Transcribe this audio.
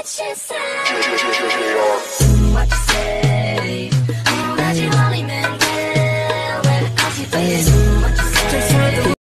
what you say. You only meant well. When